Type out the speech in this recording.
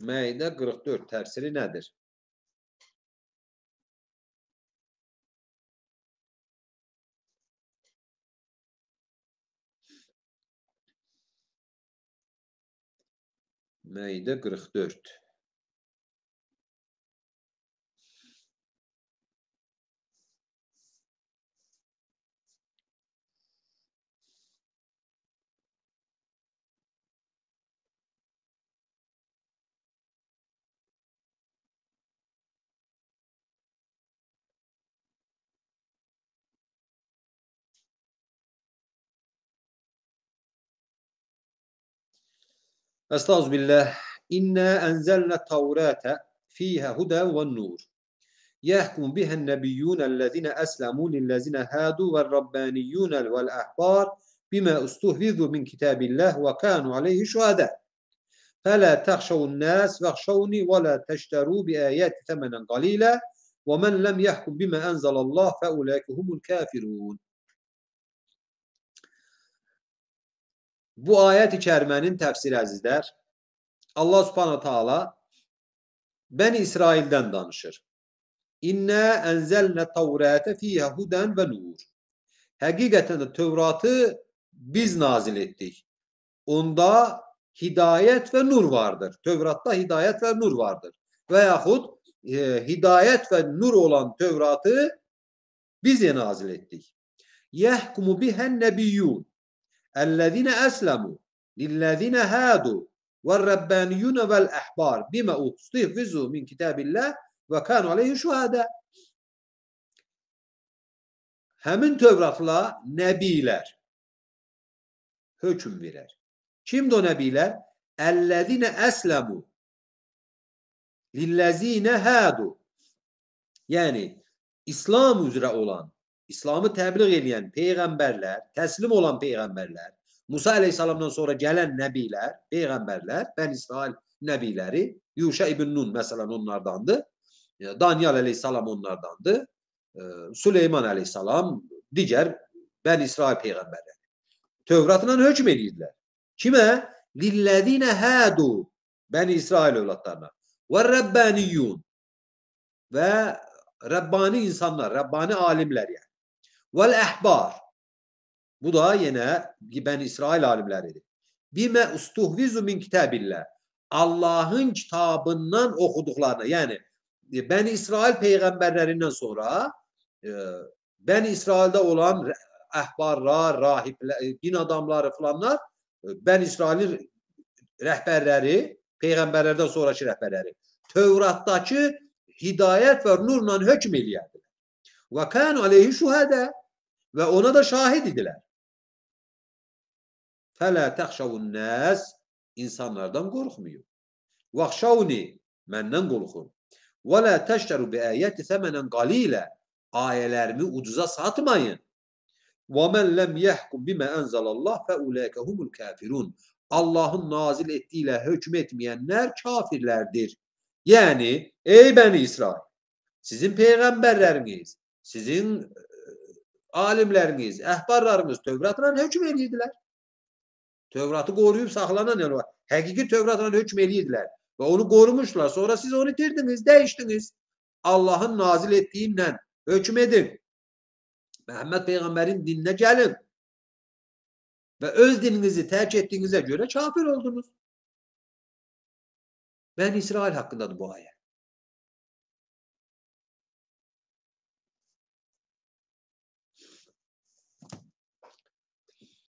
Meyde 44 tersiri nedir? Meyde 44. أستعوذ بالله. إنا أنزلنا التوراة فيها هدى والنور. يحكم بها النبيون الذين أسلموا للذين هادوا والربانيون والأحبار بما استهفذوا من كتاب الله وكانوا عليه شهداء. فلا تخشوا الناس واخشوني ولا تشتروا بآياتي ثمنا قليلا. ومن لم يحكم بما أنزل الله فأولئك هم الكافرون. Bu ayet-i kerimenin tefsiri azizler. Allah subhanahu taala ben İsrail'den danışır. İnne enzelne tevrate fiha huden ve nur. Hakikaten de Tevrat'ı biz nazil ettik. Onda hidayet ve nur vardır. Tevrat'ta hidayet ve nur vardır. Veyahut e, hidayet ve nur olan Tevrat'ı biz nazil ettik. Yehkumu bihen nebiyyun ellezine eslemu lillezine hadu والربانيون والأحبار بما استحفظوا من كتاب الله وكانوا عليه şuhada. Həmin Tövratla nəbilər hökm verər. Kimdir o nəbilər? Əlləzinə əsləmu lilləzinə hədu Yəni, İslam üzrə olan, İslamı təbliğ edən peyğəmbərlər, təslim olan peyğəmbərlər, Musa aleyhisselamdan sonra gələn nəbilər, peyğəmbərlər, Bən İsrail nəbiləri, Yuşa ibn Nun məsələn onlardandır. Daniel aleyhisselam onlardandır. Süleyman aleyhisselam, digər Bən İsrail peyğəmbərləri. Tövratla hökm edirdilər. Kimə? Lillezine hadu Bəni İsrail övladlarına. Və Rabbaniyyun və Rabbani insanlar, Rabbani alimlər yəni. Vel ehbar bu da yine ben İsrail alimleridir. Bime ustuhvizu min kitabillah. Allah'ın kitabından okuduklarına yani e, ben İsrail peygamberlerinden sonra e, ben İsrail'de olan ehbarlar, rahipler, e, din adamları falanlar ben İsrail'in rehberleri, peygamberlerden sonraki rehberleri. Tevrat'taki hidayet ve nurla hüküm eləyərdiler. Ve kanu aleyhi şuhada ve ona da şahit idiler. Fela tehşavun nas insanlardan korkmuyor. Vahşavni menden korkun. Ve la teşteru bi ayeti semenen galile ayelerimi ucuza satmayın. Ve men lem yahkum bima enzelallah fe ulaike humul kafirun. Allah'ın nazil ettiğiyle hükmetmeyenler kafirlerdir. Yani ey ben İsrail sizin peygamberleriniz, sizin alimlərimiz, əhbarlarımız Tövratla hökm edirdilər. Tövratı qoruyub saxlanan el var. Həqiqi Tövratla hökm edirdilər və onu qorumuşlar. Sonra siz onu itirdiniz, dəyişdiniz. Allahın nazil etdiyinlə hökm edin. Məhəmməd peyğəmbərin dininə gəlin. Və öz dininizi tərk etdiyinizə görə kafir oldunuz. Bəni İsrail haqqındadır bu ayə.